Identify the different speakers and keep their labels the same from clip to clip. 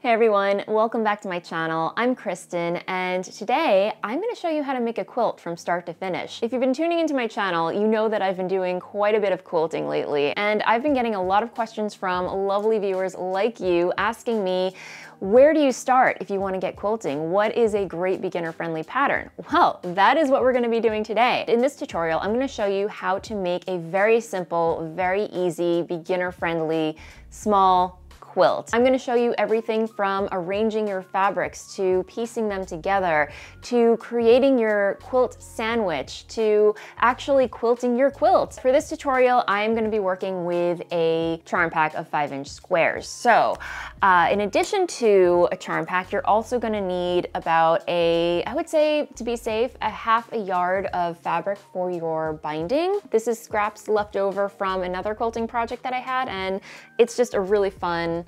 Speaker 1: Hey everyone, welcome back to my channel. I'm Kristin and today I'm going to show you how to make a quilt from start to finish. If you've been tuning into my channel, you know that I've been doing quite a bit of quilting lately and I've been getting a lot of questions from lovely viewers like you asking me where do you start if you want to get quilting? What is a great beginner friendly pattern? Well, that is what we're going to be doing today. In this tutorial, I'm going to show you how to make a very simple, very easy, beginner friendly, small quilt. I'm gonna show you everything from arranging your fabrics to piecing them together to creating your quilt sandwich to actually quilting your quilt. For this tutorial, I am gonna be working with a charm pack of five inch squares. So uh, in addition to a charm pack, you're also gonna need about a, I would say to be safe, a half a yard of fabric for your binding. This is scraps left over from another quilting project that I had and it's just a really fun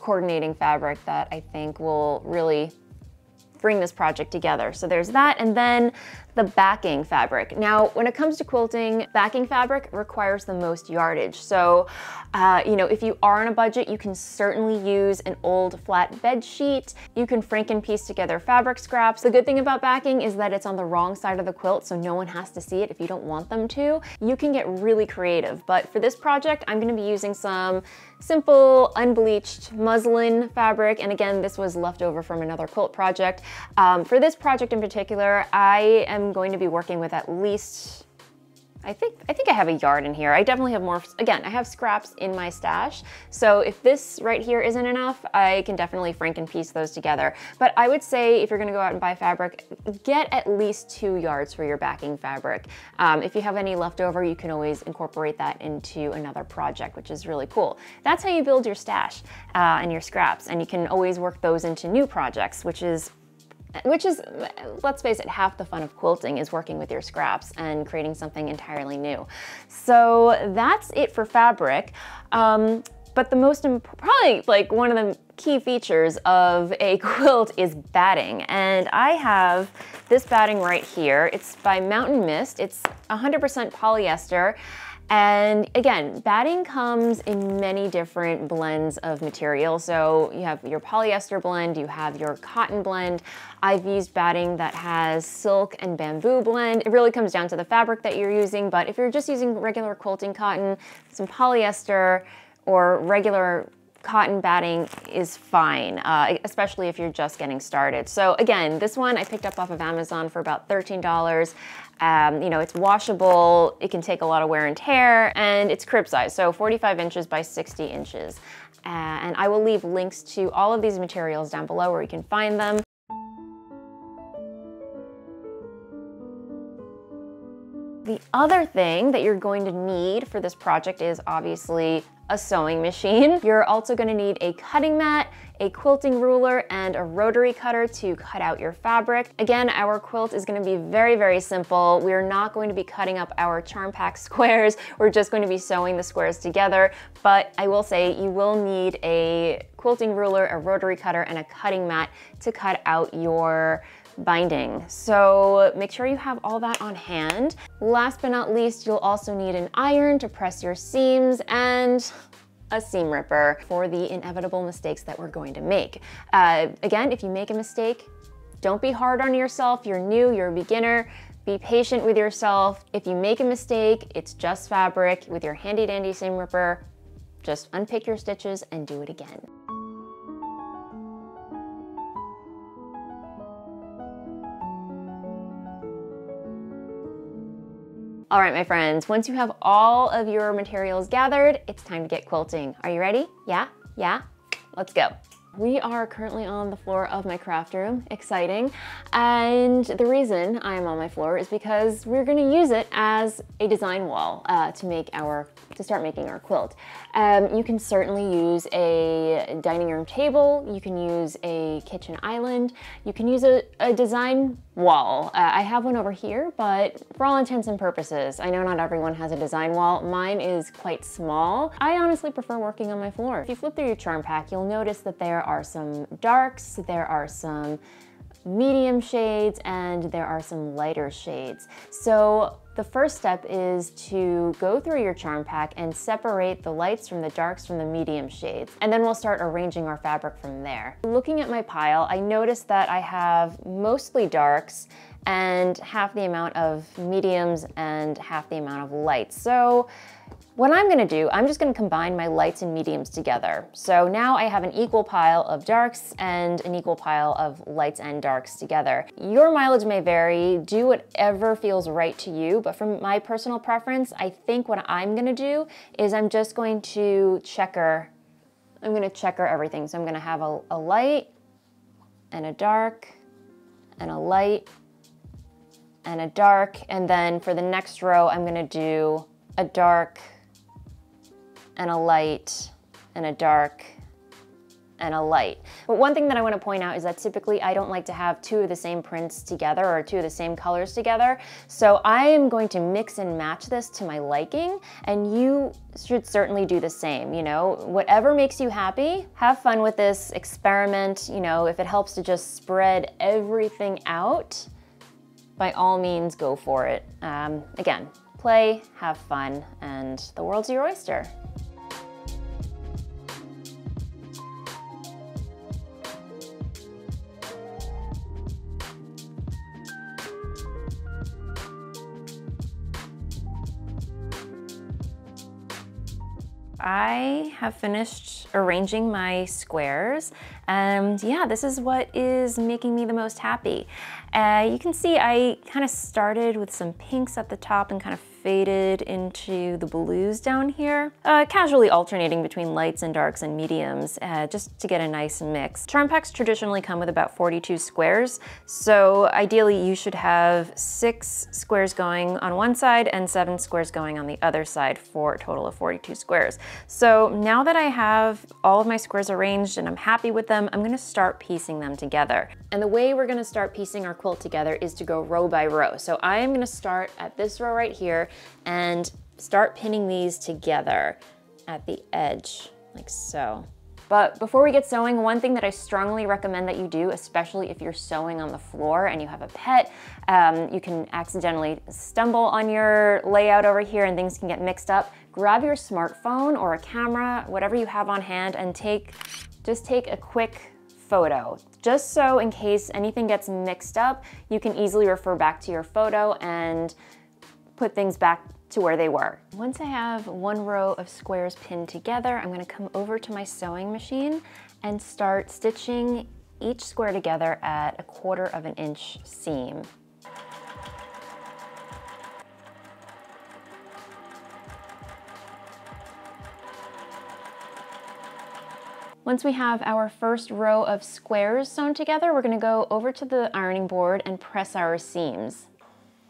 Speaker 1: coordinating fabric that I think will really bring this project together. So there's that. And then the backing fabric. Now, when it comes to quilting, backing fabric requires the most yardage. So, uh, you know, if you are on a budget, you can certainly use an old flat bed sheet. You can franken piece together fabric scraps. The good thing about backing is that it's on the wrong side of the quilt, so no one has to see it if you don't want them to. You can get really creative, but for this project, I'm gonna be using some simple, unbleached muslin fabric. And again, this was left over from another quilt project. Um, for this project in particular, I am I'm going to be working with at least I think I think I have a yard in here. I definitely have more, again, I have scraps in my stash. So if this right here isn't enough, I can definitely franken piece those together. But I would say if you're gonna go out and buy fabric, get at least two yards for your backing fabric. Um, if you have any left over, you can always incorporate that into another project, which is really cool. That's how you build your stash uh, and your scraps. And you can always work those into new projects, which is which is, let's face it, half the fun of quilting is working with your scraps and creating something entirely new. So that's it for fabric. Um, but the most, probably like one of the key features of a quilt is batting. And I have this batting right here. It's by Mountain Mist. It's 100% polyester. And again, batting comes in many different blends of material. So you have your polyester blend, you have your cotton blend. I've used batting that has silk and bamboo blend. It really comes down to the fabric that you're using, but if you're just using regular quilting cotton, some polyester, or regular cotton batting is fine, uh, especially if you're just getting started. So again, this one I picked up off of Amazon for about $13. Um, you know, it's washable, it can take a lot of wear and tear, and it's crib size, so 45 inches by 60 inches. Uh, and I will leave links to all of these materials down below where you can find them. The other thing that you're going to need for this project is obviously a sewing machine. You're also gonna need a cutting mat, a quilting ruler, and a rotary cutter to cut out your fabric. Again, our quilt is gonna be very, very simple. We're not going to be cutting up our charm pack squares. We're just going to be sewing the squares together. But I will say you will need a quilting ruler, a rotary cutter, and a cutting mat to cut out your binding. So make sure you have all that on hand. Last but not least, you'll also need an iron to press your seams and a seam ripper for the inevitable mistakes that we're going to make. Uh, again, if you make a mistake, don't be hard on yourself. You're new, you're a beginner. Be patient with yourself. If you make a mistake, it's just fabric. With your handy dandy seam ripper, just unpick your stitches and do it again. All right, my friends, once you have all of your materials gathered, it's time to get quilting. Are you ready? Yeah? Yeah? Let's go. We are currently on the floor of my craft room, exciting. And the reason I am on my floor is because we're gonna use it as a design wall uh, to make our, to start making our quilt. Um, you can certainly use a dining room table, you can use a kitchen island, you can use a, a design wall. Uh, I have one over here, but for all intents and purposes, I know not everyone has a design wall. Mine is quite small. I honestly prefer working on my floor. If you flip through your charm pack, you'll notice that there are some darks, there are some medium shades and there are some lighter shades. So the first step is to go through your charm pack and separate the lights from the darks from the medium shades. And then we'll start arranging our fabric from there. Looking at my pile, I noticed that I have mostly darks and half the amount of mediums and half the amount of lights. So what I'm gonna do, I'm just gonna combine my lights and mediums together. So now I have an equal pile of darks and an equal pile of lights and darks together. Your mileage may vary, do whatever feels right to you, but from my personal preference, I think what I'm gonna do is I'm just going to checker, I'm gonna checker everything. So I'm gonna have a, a light and a dark and a light and a dark, and then for the next row, I'm gonna do a dark, and a light and a dark and a light. But one thing that I wanna point out is that typically I don't like to have two of the same prints together or two of the same colors together. So I am going to mix and match this to my liking and you should certainly do the same, you know? Whatever makes you happy, have fun with this, experiment, you know, if it helps to just spread everything out, by all means go for it. Um, again, play, have fun, and the world's your oyster. I have finished arranging my squares and yeah, this is what is making me the most happy. Uh, you can see I kind of started with some pinks at the top and kind of faded into the blues down here, uh, casually alternating between lights and darks and mediums, uh, just to get a nice mix. Charm packs traditionally come with about 42 squares, so ideally you should have six squares going on one side and seven squares going on the other side for a total of 42 squares. So now that I have all of my squares arranged and I'm happy with them, I'm gonna start piecing them together. And the way we're gonna start piecing our quilt together is to go row by row. So I am gonna start at this row right here and start pinning these together at the edge, like so. But before we get sewing, one thing that I strongly recommend that you do, especially if you're sewing on the floor and you have a pet, um, you can accidentally stumble on your layout over here and things can get mixed up. Grab your smartphone or a camera, whatever you have on hand, and take just take a quick photo. Just so in case anything gets mixed up, you can easily refer back to your photo and put things back to where they were. Once I have one row of squares pinned together, I'm gonna come over to my sewing machine and start stitching each square together at a quarter of an inch seam. Once we have our first row of squares sewn together, we're gonna go over to the ironing board and press our seams.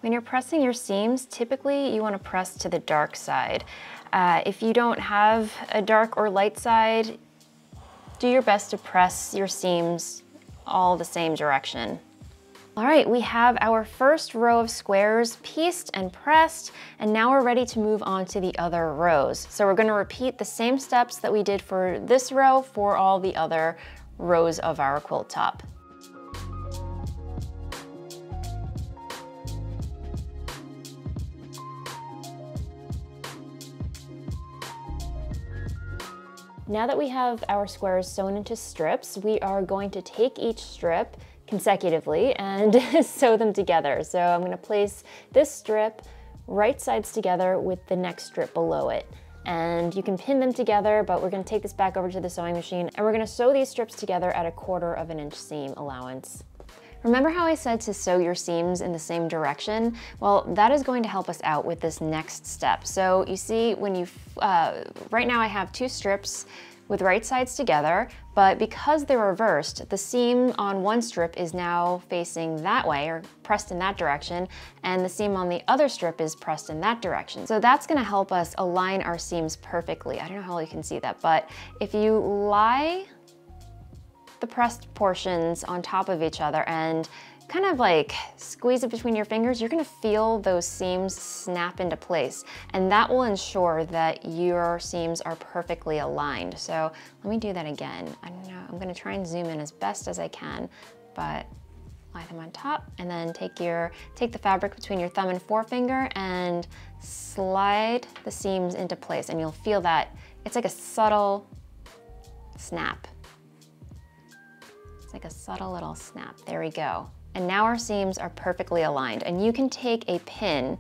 Speaker 1: When you're pressing your seams, typically you want to press to the dark side. Uh, if you don't have a dark or light side, do your best to press your seams all the same direction. All right, we have our first row of squares pieced and pressed, and now we're ready to move on to the other rows. So we're gonna repeat the same steps that we did for this row for all the other rows of our quilt top. Now that we have our squares sewn into strips, we are going to take each strip consecutively and sew them together. So I'm gonna place this strip right sides together with the next strip below it. And you can pin them together, but we're gonna take this back over to the sewing machine and we're gonna sew these strips together at a quarter of an inch seam allowance. Remember how I said to sew your seams in the same direction? Well, that is going to help us out with this next step. So you see when you, uh, right now I have two strips with right sides together, but because they're reversed, the seam on one strip is now facing that way or pressed in that direction, and the seam on the other strip is pressed in that direction. So that's gonna help us align our seams perfectly. I don't know how you can see that, but if you lie the pressed portions on top of each other and kind of like squeeze it between your fingers, you're gonna feel those seams snap into place. And that will ensure that your seams are perfectly aligned. So let me do that again. I don't know, I'm gonna try and zoom in as best as I can, but lie them on top, and then take your take the fabric between your thumb and forefinger and slide the seams into place, and you'll feel that it's like a subtle snap. Like a subtle little snap. There we go. And now our seams are perfectly aligned, and you can take a pin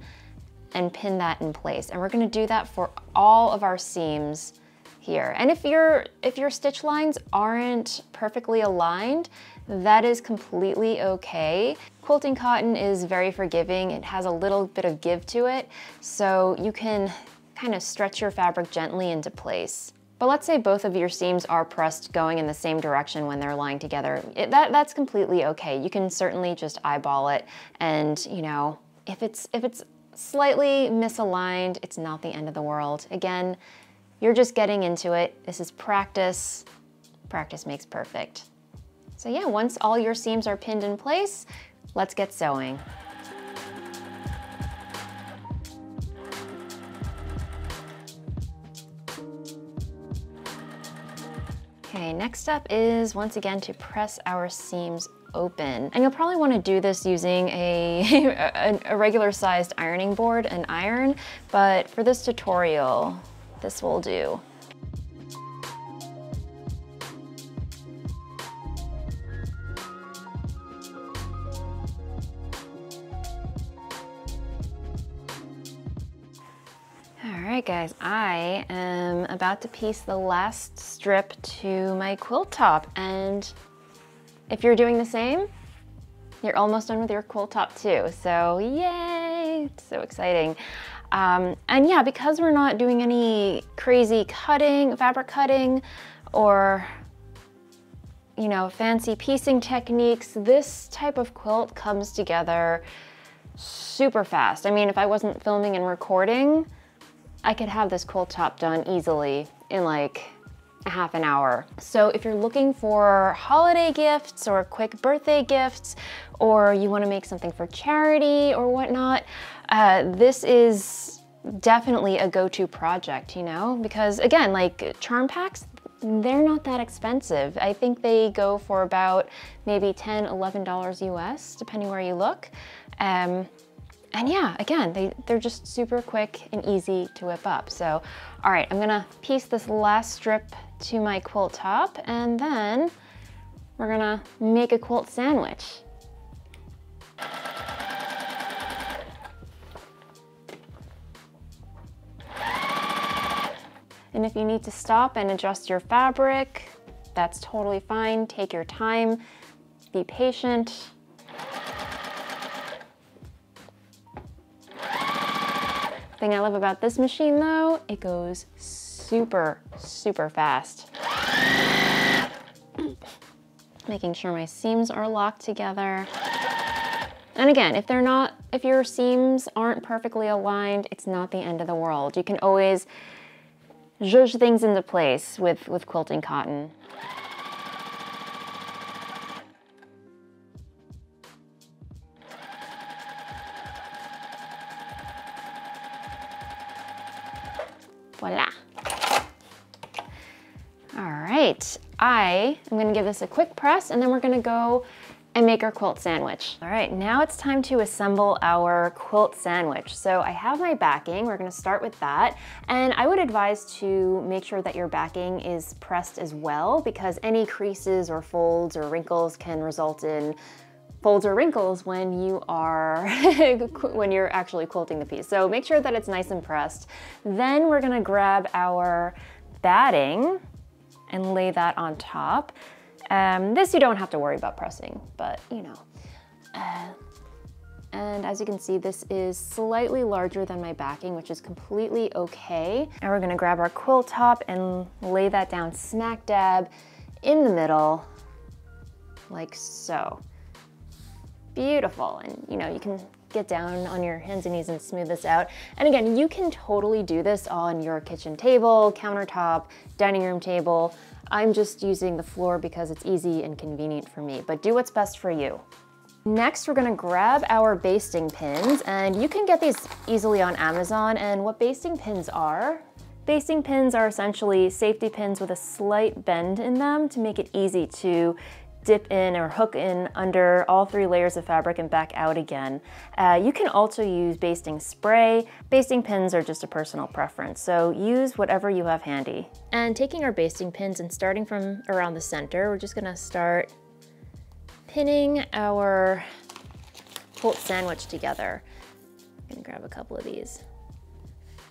Speaker 1: and pin that in place. And we're gonna do that for all of our seams here. And if your, if your stitch lines aren't perfectly aligned, that is completely okay. Quilting cotton is very forgiving. It has a little bit of give to it, so you can kind of stretch your fabric gently into place. But let's say both of your seams are pressed going in the same direction when they're lying together. It, that, that's completely okay. You can certainly just eyeball it and, you know, if it's, if it's slightly misaligned, it's not the end of the world. Again, you're just getting into it. This is practice. Practice makes perfect. So yeah, once all your seams are pinned in place, let's get sewing. Okay, next up is once again to press our seams open. And you'll probably want to do this using a, a, regular sized ironing board and iron, but for this tutorial, this will do. Alright guys, I am about to piece the last strip to my quilt top and if you're doing the same, you're almost done with your quilt top too. So yay, it's so exciting. Um, and yeah, because we're not doing any crazy cutting, fabric cutting, or you know, fancy piecing techniques, this type of quilt comes together super fast. I mean, if I wasn't filming and recording, I could have this quilt top done easily in like half an hour. So if you're looking for holiday gifts or quick birthday gifts, or you wanna make something for charity or whatnot, uh, this is definitely a go-to project, you know? Because again, like charm packs, they're not that expensive. I think they go for about maybe 10, $11 US, depending where you look. Um, and yeah, again, they, they're just super quick and easy to whip up. So, all right, I'm gonna piece this last strip to my quilt top and then we're gonna make a quilt sandwich. And if you need to stop and adjust your fabric, that's totally fine. Take your time, be patient. Thing I love about this machine though, it goes super, super fast. Making sure my seams are locked together. And again, if they're not, if your seams aren't perfectly aligned, it's not the end of the world. You can always zhuzh things into place with, with quilting cotton. Right, I am gonna give this a quick press and then we're gonna go and make our quilt sandwich. All right, now it's time to assemble our quilt sandwich. So I have my backing, we're gonna start with that. And I would advise to make sure that your backing is pressed as well because any creases or folds or wrinkles can result in folds or wrinkles when you are when you're actually quilting the piece. So make sure that it's nice and pressed. Then we're gonna grab our batting and lay that on top. Um, this you don't have to worry about pressing, but you know. Uh, and as you can see, this is slightly larger than my backing, which is completely okay. And we're gonna grab our quilt top and lay that down smack dab in the middle, like so. Beautiful, and you know, you can get down on your hands and knees and smooth this out. And again, you can totally do this on your kitchen table, countertop, dining room table. I'm just using the floor because it's easy and convenient for me, but do what's best for you. Next, we're gonna grab our basting pins, and you can get these easily on Amazon, and what basting pins are, basting pins are essentially safety pins with a slight bend in them to make it easy to dip in or hook in under all three layers of fabric and back out again. Uh, you can also use basting spray. Basting pins are just a personal preference, so use whatever you have handy. And taking our basting pins and starting from around the center, we're just gonna start pinning our quilt sandwich together. I'm gonna grab a couple of these.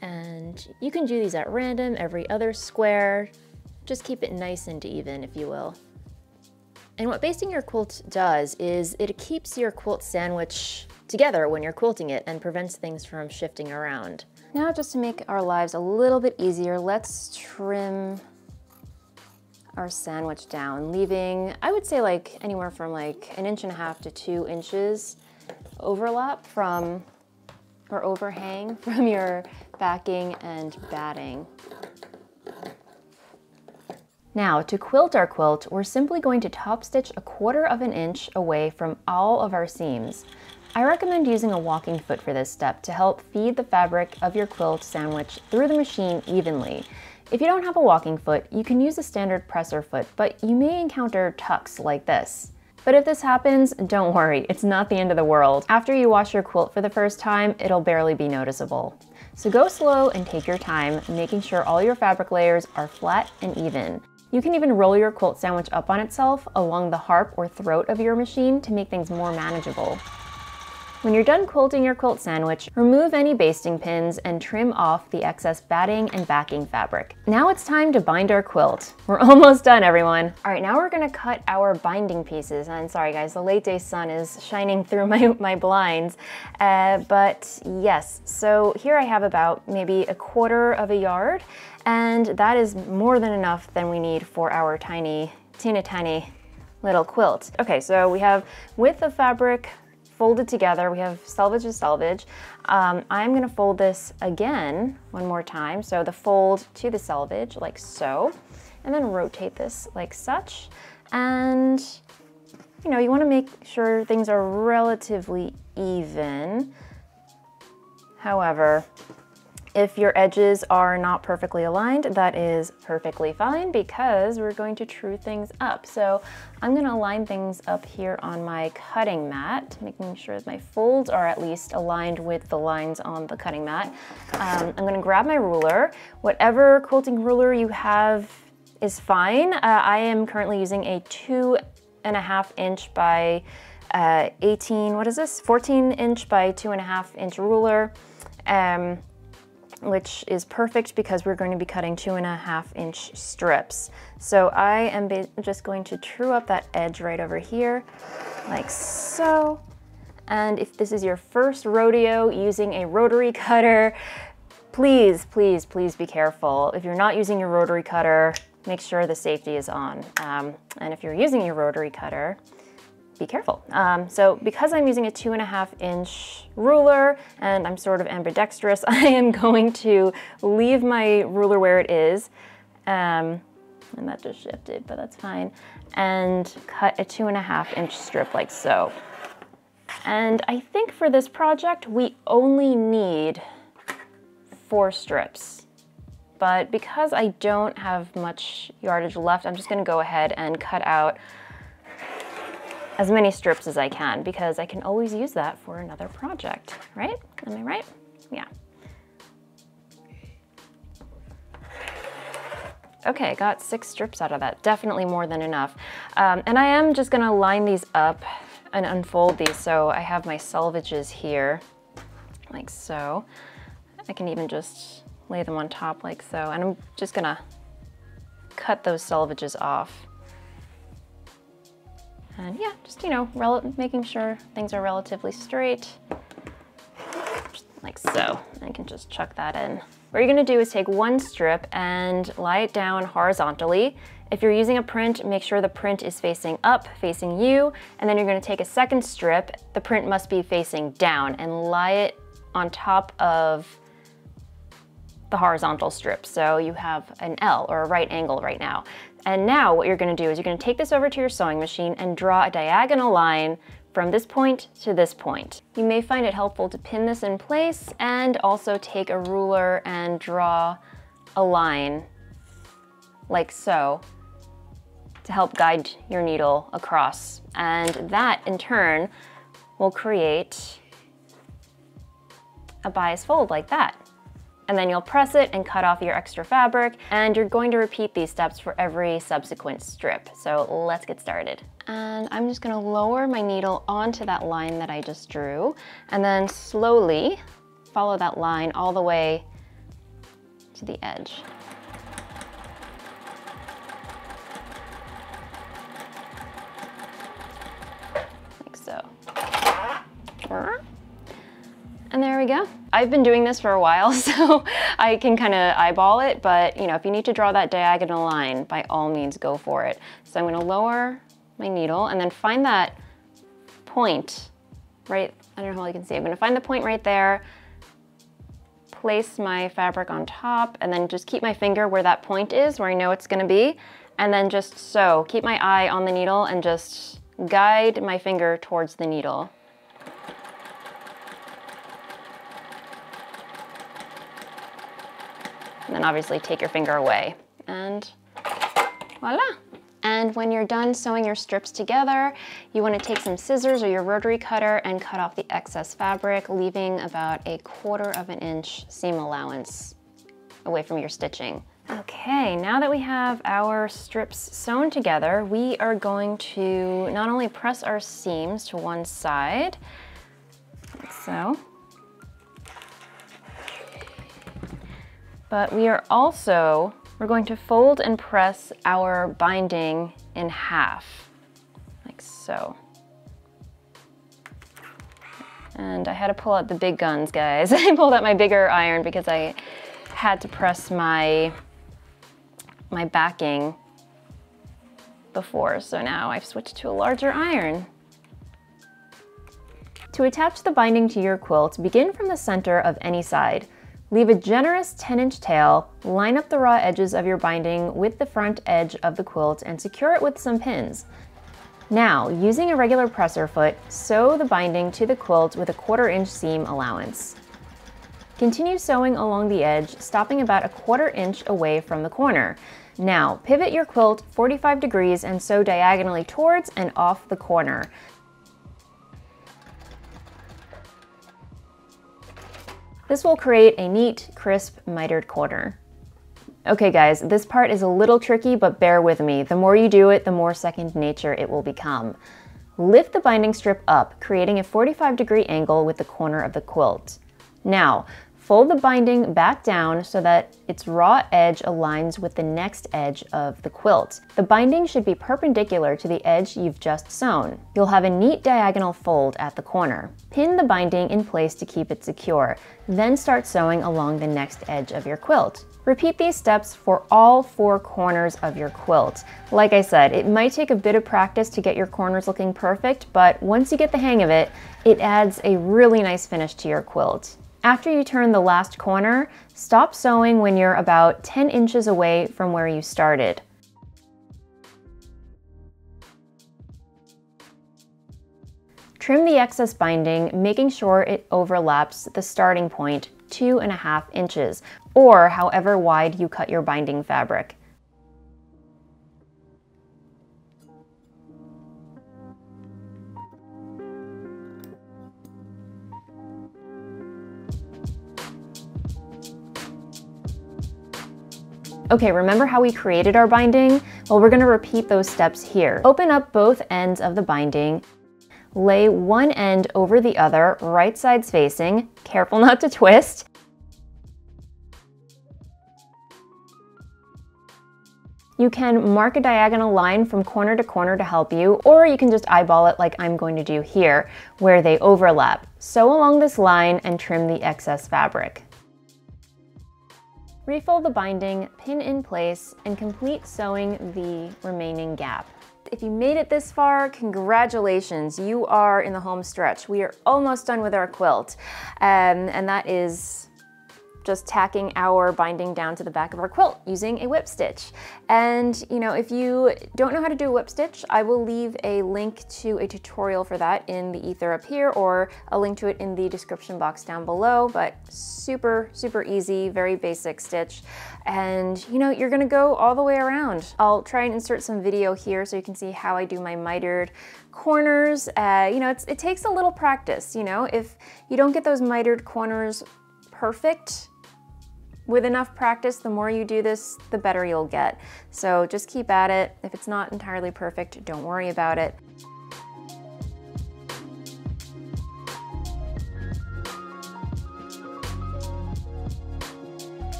Speaker 1: And you can do these at random, every other square. Just keep it nice and even, if you will. And what basting your quilt does is it keeps your quilt sandwich together when you're quilting it and prevents things from shifting around. Now just to make our lives a little bit easier, let's trim our sandwich down, leaving, I would say like anywhere from like an inch and a half to two inches overlap from, or overhang from your backing and batting. Now, to quilt our quilt, we're simply going to top stitch a quarter of an inch away from all of our seams. I recommend using a walking foot for this step to help feed the fabric of your quilt sandwich through the machine evenly. If you don't have a walking foot, you can use a standard presser foot, but you may encounter tucks like this. But if this happens, don't worry, it's not the end of the world. After you wash your quilt for the first time, it'll barely be noticeable. So go slow and take your time, making sure all your fabric layers are flat and even. You can even roll your quilt sandwich up on itself along the harp or throat of your machine to make things more manageable. When you're done quilting your quilt sandwich, remove any basting pins and trim off the excess batting and backing fabric. Now it's time to bind our quilt. We're almost done, everyone. All right, now we're gonna cut our binding pieces. And sorry guys, the late day sun is shining through my, my blinds. Uh, but yes, so here I have about maybe a quarter of a yard, and that is more than enough than we need for our tiny, teeny tiny little quilt. Okay, so we have width of fabric, folded together. We have selvage to selvage. Um, I'm gonna fold this again one more time. So the fold to the selvage like so, and then rotate this like such. And you know, you wanna make sure things are relatively even. However, if your edges are not perfectly aligned, that is perfectly fine because we're going to true things up. So I'm gonna line things up here on my cutting mat, making sure that my folds are at least aligned with the lines on the cutting mat. Um, I'm gonna grab my ruler. Whatever quilting ruler you have is fine. Uh, I am currently using a two and a half inch by uh, 18, what is this? 14 inch by two and a half inch ruler. Um, which is perfect because we're going to be cutting two and a half inch strips. So I am just going to true up that edge right over here, like so. And if this is your first rodeo using a rotary cutter, please, please, please be careful. If you're not using your rotary cutter, make sure the safety is on. Um, and if you're using your rotary cutter, be careful. Um, so because I'm using a two and a half inch ruler and I'm sort of ambidextrous, I am going to leave my ruler where it is. Um, and that just shifted, but that's fine. And cut a two and a half inch strip like so. And I think for this project, we only need four strips. But because I don't have much yardage left, I'm just gonna go ahead and cut out as many strips as I can because I can always use that for another project, right? Am I right? Yeah. Okay, I got six strips out of that. Definitely more than enough. Um, and I am just gonna line these up and unfold these. So I have my selvages here, like so. I can even just lay them on top like so. And I'm just gonna cut those selvages off. And yeah, just, you know, making sure things are relatively straight, like so. I can just chuck that in. What you're gonna do is take one strip and lie it down horizontally. If you're using a print, make sure the print is facing up, facing you, and then you're gonna take a second strip. The print must be facing down and lie it on top of the horizontal strip. So you have an L or a right angle right now. And now what you're gonna do is you're gonna take this over to your sewing machine and draw a diagonal line from this point to this point. You may find it helpful to pin this in place and also take a ruler and draw a line like so to help guide your needle across. And that in turn will create a bias fold like that. And then you'll press it and cut off your extra fabric and you're going to repeat these steps for every subsequent strip. So let's get started. And I'm just gonna lower my needle onto that line that I just drew and then slowly follow that line all the way to the edge. Like so. And there we go. I've been doing this for a while, so I can kind of eyeball it, but you know, if you need to draw that diagonal line, by all means go for it. So I'm gonna lower my needle and then find that point right, I don't know how you can see, I'm gonna find the point right there, place my fabric on top, and then just keep my finger where that point is, where I know it's gonna be, and then just so, keep my eye on the needle and just guide my finger towards the needle. Then obviously take your finger away and voila. And when you're done sewing your strips together, you wanna take some scissors or your rotary cutter and cut off the excess fabric, leaving about a quarter of an inch seam allowance away from your stitching. Okay, now that we have our strips sewn together, we are going to not only press our seams to one side, so, but we are also, we're going to fold and press our binding in half, like so. And I had to pull out the big guns, guys. I pulled out my bigger iron because I had to press my, my backing before, so now I've switched to a larger iron. To attach the binding to your quilt, begin from the center of any side. Leave a generous 10 inch tail, line up the raw edges of your binding with the front edge of the quilt and secure it with some pins. Now, using a regular presser foot, sew the binding to the quilt with a quarter inch seam allowance. Continue sewing along the edge, stopping about a quarter inch away from the corner. Now, pivot your quilt 45 degrees and sew diagonally towards and off the corner. This will create a neat, crisp, mitered corner. Okay guys, this part is a little tricky, but bear with me. The more you do it, the more second nature it will become. Lift the binding strip up, creating a 45 degree angle with the corner of the quilt. Now, Fold the binding back down so that its raw edge aligns with the next edge of the quilt. The binding should be perpendicular to the edge you've just sewn. You'll have a neat diagonal fold at the corner. Pin the binding in place to keep it secure, then start sewing along the next edge of your quilt. Repeat these steps for all four corners of your quilt. Like I said, it might take a bit of practice to get your corners looking perfect, but once you get the hang of it, it adds a really nice finish to your quilt. After you turn the last corner, stop sewing when you're about 10 inches away from where you started. Trim the excess binding, making sure it overlaps the starting point two and a half inches, or however wide you cut your binding fabric. Okay, remember how we created our binding? Well, we're gonna repeat those steps here. Open up both ends of the binding, lay one end over the other, right sides facing, careful not to twist, You can mark a diagonal line from corner to corner to help you, or you can just eyeball it like I'm going to do here, where they overlap. Sew along this line and trim the excess fabric. Refold the binding, pin in place, and complete sewing the remaining gap. If you made it this far, congratulations, you are in the home stretch. We are almost done with our quilt, um, and that is just tacking our binding down to the back of our quilt using a whip stitch. And you know, if you don't know how to do a whip stitch, I will leave a link to a tutorial for that in the ether up here or a link to it in the description box down below, but super, super easy, very basic stitch. And you know, you're gonna go all the way around. I'll try and insert some video here so you can see how I do my mitered corners. Uh, you know, it takes a little practice, you know, if you don't get those mitered corners perfect, with enough practice, the more you do this, the better you'll get. So just keep at it. If it's not entirely perfect, don't worry about it.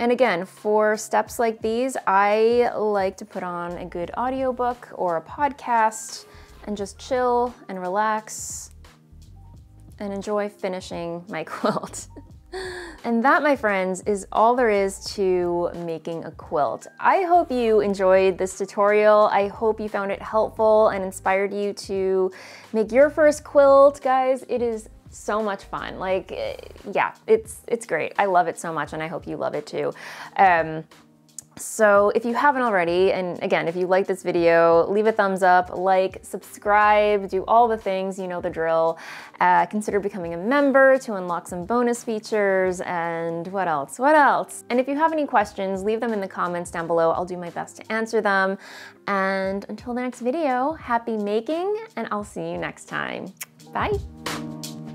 Speaker 1: And again, for steps like these, I like to put on a good audiobook or a podcast and just chill and relax and enjoy finishing my quilt. And that, my friends, is all there is to making a quilt. I hope you enjoyed this tutorial. I hope you found it helpful and inspired you to make your first quilt. Guys, it is so much fun. Like, eh, yeah, it's it's great. I love it so much, and I hope you love it too. Um, so if you haven't already, and again, if you like this video, leave a thumbs up, like, subscribe, do all the things, you know the drill. Uh, consider becoming a member to unlock some bonus features, and what else, what else? And if you have any questions, leave them in the comments down below. I'll do my best to answer them. And until the next video, happy making, and I'll see you next time. Bye.